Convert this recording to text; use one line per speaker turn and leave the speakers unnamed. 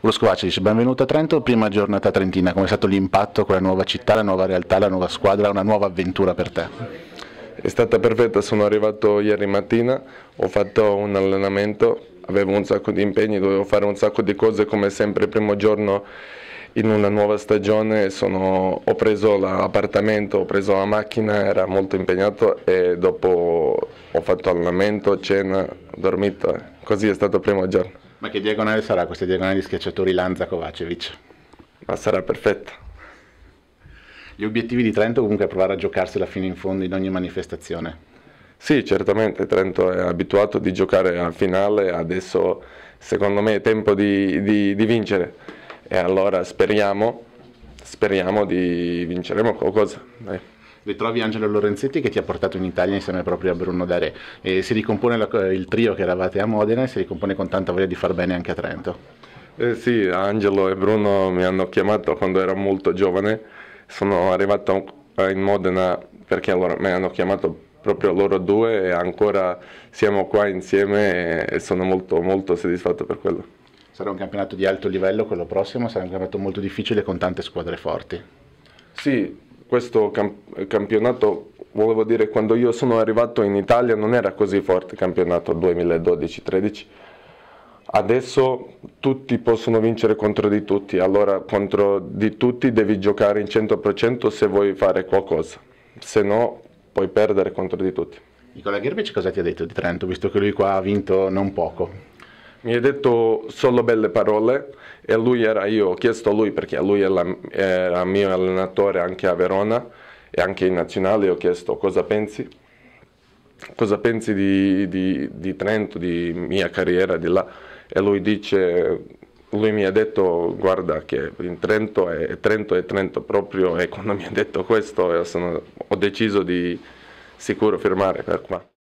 Ulo dice benvenuto a Trento, prima giornata trentina, come è stato l'impatto con la nuova città, la nuova realtà, la nuova squadra, una nuova avventura per te?
È stata perfetta, sono arrivato ieri mattina, ho fatto un allenamento, avevo un sacco di impegni, dovevo fare un sacco di cose come sempre il primo giorno in una nuova stagione, sono, ho preso l'appartamento, ho preso la macchina, era molto impegnato e dopo ho fatto allenamento, cena, dormito, così è stato il primo giorno.
Ma che diagonale sarà questa diagonale di schiacciatori Lanza-Kovacevic?
Ma sarà perfetta.
Gli obiettivi di Trento comunque è provare a giocarsela fino in fondo in ogni manifestazione.
Sì, certamente, Trento è abituato di giocare al finale, adesso secondo me è tempo di, di, di vincere e allora speriamo, speriamo di vinceremo qualcosa. Dai
ritrovi Angelo Lorenzetti che ti ha portato in Italia insieme proprio a Bruno Dare e si ricompone la, il trio che eravate a Modena e si ricompone con tanta voglia di far bene anche a Trento.
Eh sì, Angelo e Bruno mi hanno chiamato quando ero molto giovane, sono arrivato in Modena perché allora mi hanno chiamato proprio loro due e ancora siamo qua insieme e sono molto, molto soddisfatto per quello.
Sarà un campionato di alto livello quello prossimo, sarà un campionato molto difficile con tante squadre forti.
Sì, questo camp- campionato, volevo dire, quando io sono arrivato in Italia non era così forte il campionato 2012-13. Adesso tutti possono vincere contro di tutti, allora contro di tutti devi giocare in 100% se vuoi fare qualcosa, se no puoi perdere contro di tutti.
Nicola Gerbic cosa ti ha detto di Trento, visto che lui qua ha vinto non poco?
Mi ha detto solo belle parole e lui era io, ho chiesto a lui perché lui era, era mio allenatore anche a Verona e anche in nazionale, ho chiesto cosa pensi, cosa pensi di, di, di Trento, di mia carriera di là e lui dice, lui mi ha detto guarda che in Trento è Trento è Trento proprio e quando mi ha detto questo sono, ho deciso di sicuro firmare per qua.